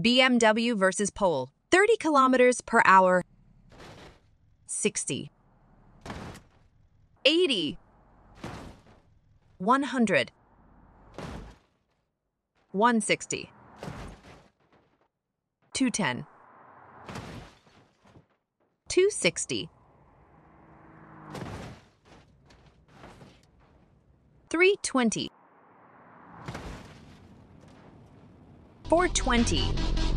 BMW versus pole. 30 kilometers per hour. 60. 80. 100. 160. 210. 260. 320. 420.